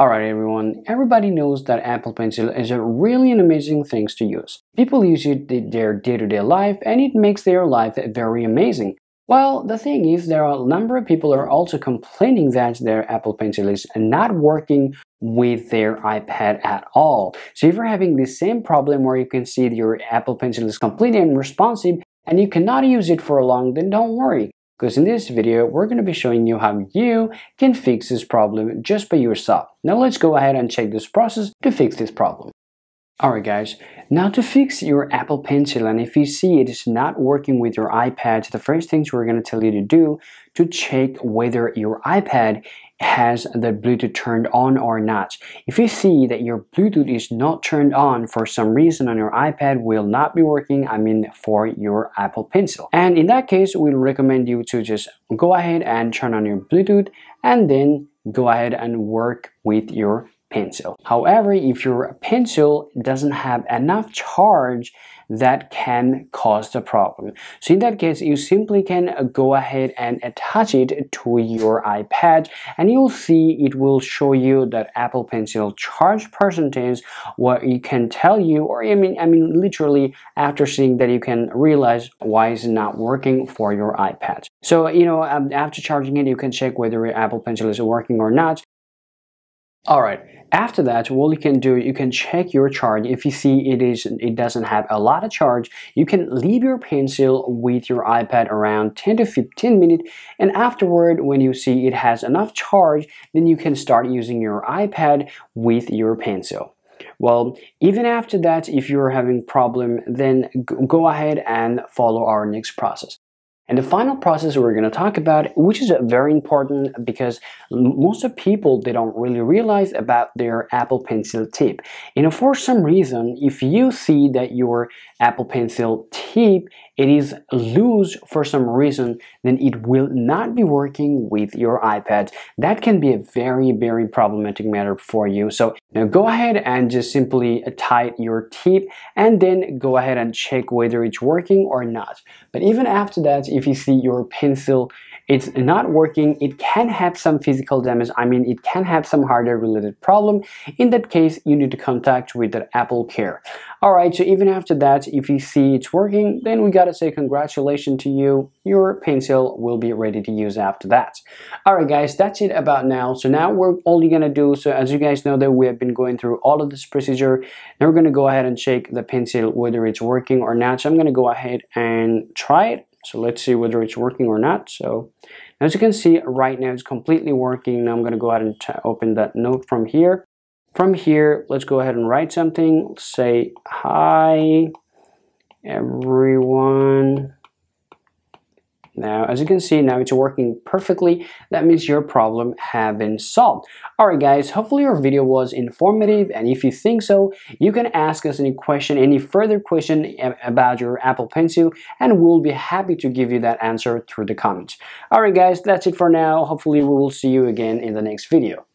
Alright everyone, everybody knows that Apple Pencil is a really an amazing thing to use. People use it in their day-to-day -day life and it makes their life very amazing. Well, the thing is there are a number of people are also complaining that their Apple Pencil is not working with their iPad at all. So if you're having the same problem where you can see your Apple Pencil is completely unresponsive and you cannot use it for long, then don't worry because in this video we're going to be showing you how you can fix this problem just by yourself. Now let's go ahead and check this process to fix this problem. Alright guys, now to fix your Apple Pencil and if you see it is not working with your iPad, the first things we're going to tell you to do to check whether your iPad has the Bluetooth turned on or not. If you see that your Bluetooth is not turned on for some reason on your iPad will not be working, I mean for your Apple Pencil. And in that case, we'll recommend you to just go ahead and turn on your Bluetooth and then go ahead and work with your pencil. However, if your pencil doesn't have enough charge, that can cause the problem. So in that case, you simply can go ahead and attach it to your iPad and you'll see it will show you that Apple Pencil charge percentage what it can tell you or I mean I mean literally after seeing that you can realize why it's not working for your iPad. So you know um, after charging it you can check whether your Apple Pencil is working or not. Alright, after that, what you can do, you can check your charge. If you see it is it doesn't have a lot of charge, you can leave your pencil with your iPad around 10 to 15 minutes and afterward when you see it has enough charge, then you can start using your iPad with your pencil. Well, even after that, if you're having problem, then go ahead and follow our next process. And the final process we're going to talk about, which is very important because most of people, they don't really realize about their Apple Pencil tip. You know, for some reason, if you see that your Apple Pencil tip it is loose for some reason, then it will not be working with your iPad. That can be a very, very problematic matter for you. So now go ahead and just simply tie your tip and then go ahead and check whether it's working or not. But even after that, if you see your pencil it's not working, it can have some physical damage. I mean, it can have some hardware related problem. In that case, you need to contact with the Apple Care. All right, so even after that, if you see it's working, then we gotta say congratulations to you. Your pencil will be ready to use after that. All right, guys, that's it about now. So now we're only gonna do, so as you guys know that we have been going through all of this procedure. Now we're gonna go ahead and check the pencil, whether it's working or not. So I'm gonna go ahead and try it so let's see whether it's working or not. So as you can see right now it's completely working. Now I'm going to go ahead and open that note from here. From here, let's go ahead and write something. say hi everyone. Now, as you can see, now it's working perfectly. That means your problem have been solved. Alright guys, hopefully your video was informative and if you think so, you can ask us any question, any further question about your Apple Pencil and we'll be happy to give you that answer through the comments. Alright guys, that's it for now. Hopefully we will see you again in the next video.